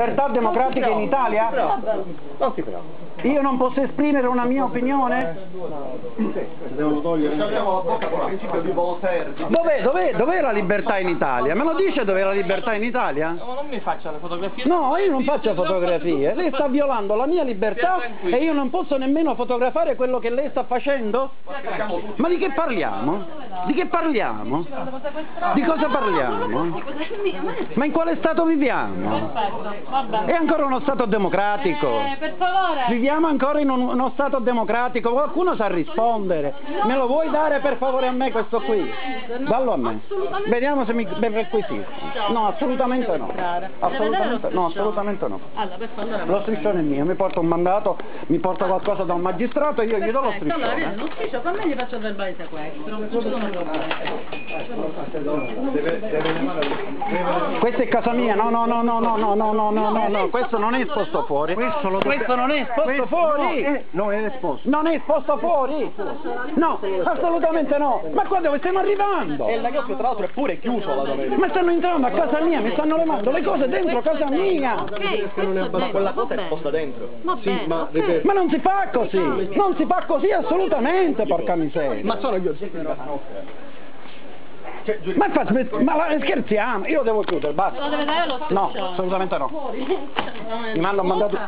libertà democratica in Italia? Non si preoccupi. Io non posso esprimere una mia opinione? Dov'è, dov'è, dov'è la libertà in Italia? Me lo dice dov'è la libertà in Italia? Non mi faccia le fotografie. No, io non faccio fotografie, lei sta violando la mia libertà e io non posso nemmeno fotografare quello che lei sta facendo? Ma di che parliamo? Di che parliamo? Di cosa parliamo? Ma in quale stato viviamo? È ancora uno stato democratico? Eh. Viviamo ancora in un- uno stato democratico, qualcuno sa rispondere. Me lo vuoi dare per favore a me questo qui? Dallo a me. Vediamo se mi ben requisito. No, assolutamente no. Assolutamente no, assolutamente no. Allora. Lo striscione è mio, mi porta un mandato, mi porta qualcosa da un magistrato e io gli do lo allora striscione. all'ufficio con me gli faccio verbale di sequestro. Non. Questa è casa mia, no, no, no, no, no, no, no, no, no, no, no, questo non è esposto fuori. Questo non è esposto fuori. No, è esposto. Non è esposto fuori. No, assolutamente no. Ma qua dove stiamo arrivando? E il negozio tra l'altro è pure chiuso la domenica. Ma stanno entrando a casa mia, mi stanno levando le cose dentro casa mia. Non è questo abbastanza- Quella cosa è bene. posta dentro. Ma Ma non si fa così, non si fa così assolutamente, porca miseria. Ma sono gli oggetti di casa nostra. Cioè, giuri- Ma, fa- ma la- scherziamo, io devo chiudere, basta. deve dare lo No, assolutamente no. Mi hanno mandato...